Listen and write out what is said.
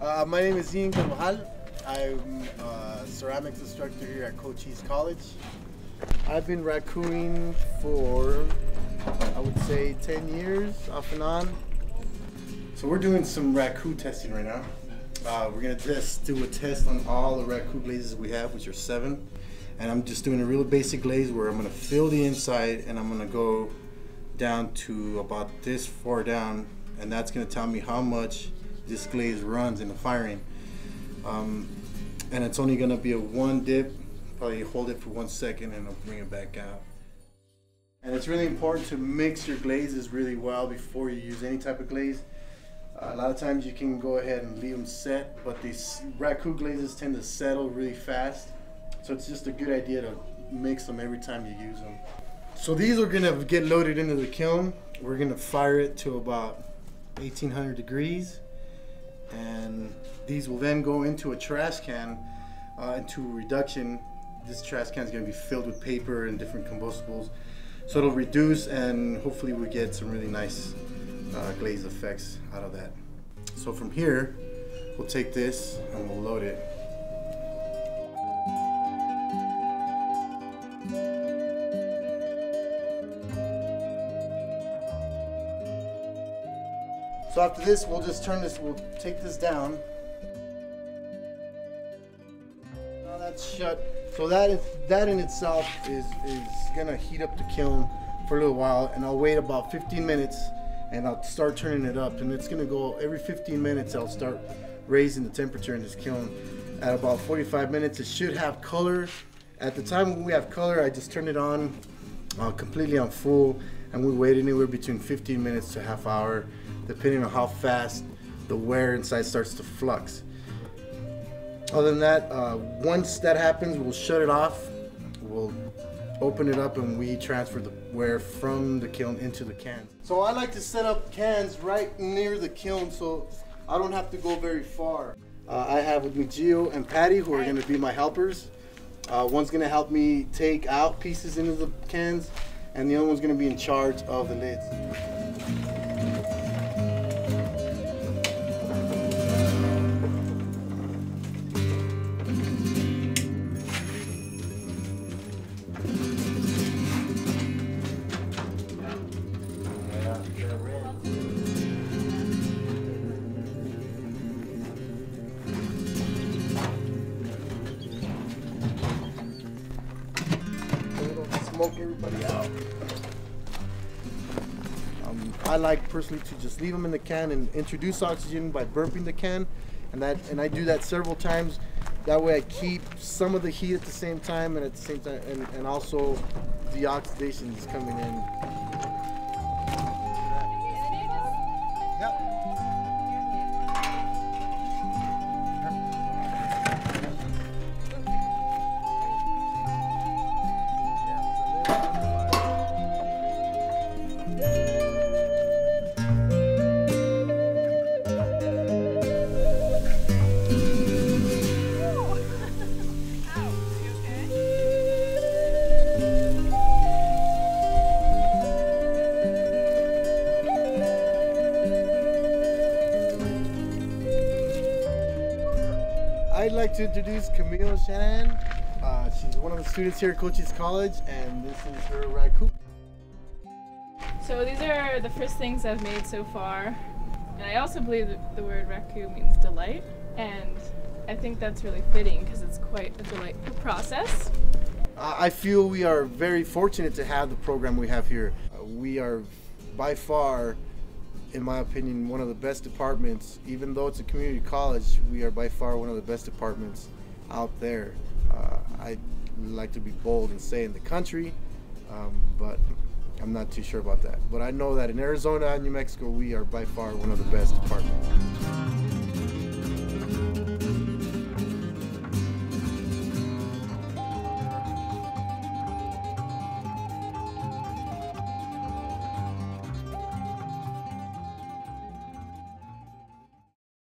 Uh, my name is Ian Carvajal. I'm a ceramics instructor here at Cochise College. I've been rakuing for, I would say, 10 years off and on. So we're doing some raku testing right now. Uh, we're gonna do a test on all the raku glazes we have, which are seven. And I'm just doing a real basic glaze where I'm gonna fill the inside and I'm gonna go down to about this far down and that's gonna tell me how much this glaze runs in the firing. Um, and it's only gonna be a one dip, probably hold it for one second and bring it back out. And it's really important to mix your glazes really well before you use any type of glaze. Uh, a lot of times you can go ahead and leave them set, but these raku glazes tend to settle really fast. So it's just a good idea to mix them every time you use them. So these are gonna get loaded into the kiln. We're gonna fire it to about 1800 degrees. And these will then go into a trash can, uh, into reduction. This trash can is gonna be filled with paper and different combustibles. So it'll reduce and hopefully we get some really nice uh, glaze effects out of that. So from here, we'll take this and we'll load it. So after this, we'll just turn this, we'll take this down. Now that's shut. So that is that in itself is is gonna heat up the kiln for a little while, and I'll wait about 15 minutes, and I'll start turning it up, and it's gonna go every 15 minutes. I'll start raising the temperature in this kiln. At about 45 minutes, it should have color. At the time when we have color, I just turn it on uh, completely on full, and we wait anywhere between 15 minutes to half hour, depending on how fast the ware inside starts to flux. Other than that, uh, once that happens, we'll shut it off. We'll open it up and we transfer the ware from the kiln into the cans. So I like to set up cans right near the kiln so I don't have to go very far. Uh, I have with me Gio and Patty who are going to be my helpers. Uh, one's going to help me take out pieces into the cans and the other one's going to be in charge of the lids. Smoke everybody out. Um, I like personally to just leave them in the can and introduce oxygen by burping the can, and that and I do that several times. That way I keep some of the heat at the same time, and at the same time, and, and also the oxidation is coming in. I'd like to introduce Camille Shanahan. Uh, she's one of the students here at Cochise College, and this is her raku. So these are the first things I've made so far. And I also believe that the word raku means delight. And I think that's really fitting because it's quite a delightful process. Uh, I feel we are very fortunate to have the program we have here. Uh, we are by far, in my opinion, one of the best departments. Even though it's a community college, we are by far one of the best departments out there. Uh, I like to be bold and say in the country, um, but I'm not too sure about that. But I know that in Arizona and New Mexico, we are by far one of the best departments.